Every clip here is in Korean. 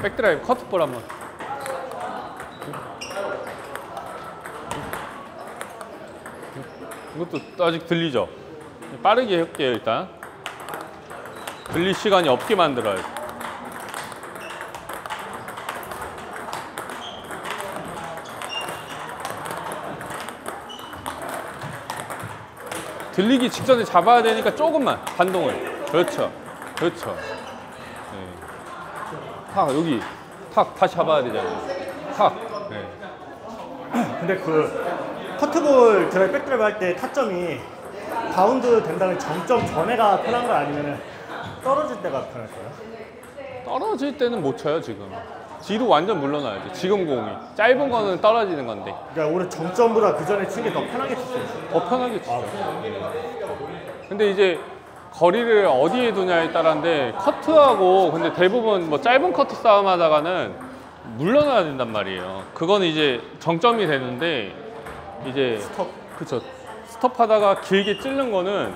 백드라이브 커트볼 한번 이것도 아직 들리죠? 빠르게 해볼게요 일단 들릴 시간이 없게 만들어야 돼 들리기 직전에 잡아야 되니까 조금만 반동을 그렇죠 그렇죠 네. 탁 여기. 탁 다시 잡아야 되잖아요. 탁. 네. 근데 그 커트볼 드라이브 백드라이브 할 때 타점이 바운드 된 다음에 정점 전에가 편한 거 아니면 떨어질 때가 편할까요? 떨어질 때는 못 쳐요 지금. 뒤로 완전 물러나야지 지금 공이. 짧은 거는 떨어지는 건데. 그러니까 오히려 정점보다 그 전에 친게더 편하게 쳤어요. 더 편하게 치죠 근데 이제 거리를 어디에 두냐에 따라인데 커트하고 근데 대부분 뭐 짧은 커트 싸움 하다가는 물러나야 된단 말이에요. 그거는 이제 정점이 되는데 이제 스톱. 그쵸. 스톱 하다가 길게 찌른 거는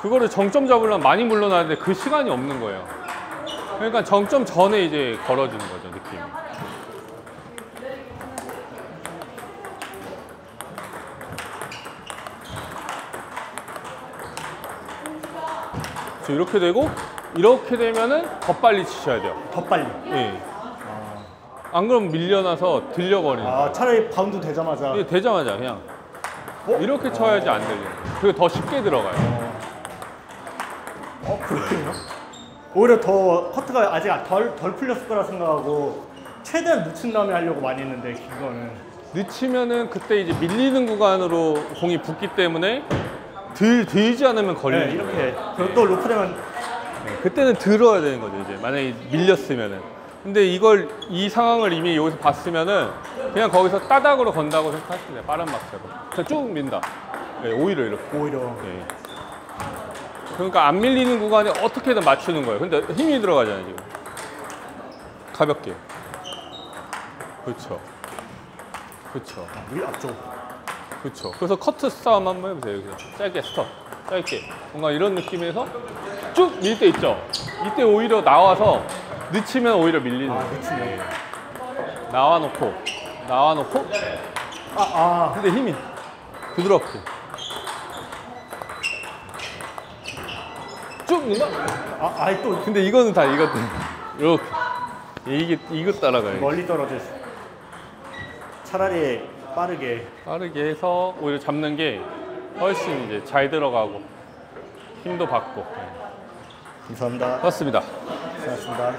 그거를 정점 잡으려면 많이 물러나는데 그 시간이 없는 거예요. 그러니까 정점 전에 이제 걸어지는 거죠 느낌이 그래서 이렇게 되고 이렇게 되면은 더 빨리 치셔야 돼요 더 빨리. 예. 안 그러면 밀려나서 들려버리는 거예요 아 차라리 바운드 되자마자 이게 되자마자 그냥 어? 이렇게 쳐야지 안 들려요 그리고 더 쉽게 들어가요 어 그렇군요. 오히려 더 커트가 아직 덜, 덜 풀렸을 거라 생각하고 최대한 늦춘 다음에 하려고 많이 했는데 이거는 늦추면은 그때 이제 밀리는 구간으로 공이 붙기 때문에 들, 들지 않으면 네, 걸리는 거예요. 이렇게. 그리고 또 로프되면 네, 그때는 들어야 되는 거죠 이제. 만약에 밀렸으면은. 근데 이걸 이 상황을 이미 여기서 봤으면은 그냥 거기서 따닥으로 건다고 생각하시면 돼요 빠른 막차로. 그냥 쭉 민다. 네, 오히려 이렇게. 오히려. 네. 그러니까 안 밀리는 구간에 어떻게든 맞추는 거예요. 근데 힘이 들어가잖아요 지금. 가볍게. 그렇죠. 그렇죠. 위 앞쪽 그렇죠. 그래서 커트 싸움 한번 해보세요. 여기서 짧게 스톱, 짧게 뭔가 이런 느낌에서 쭉 밀 때 있죠. 이때 오히려 나와서 늦추면 오히려 밀리는 아 거예요. 늦추네. 나와 놓고 나와 놓고 아 아. 근데 힘이 부드럽게 쭉 밀나? 아, 아이 또 근데 이거는 다 이것도 이렇게 이게 이거 따라가요. 멀리 떨어질 수. 차라리 빠르게 빠르게 해서 오히려 잡는 게 훨씬 이제 잘 들어가고 힘도 받고 네. 감사합니다. 그렇습니다. 고생하셨습니다.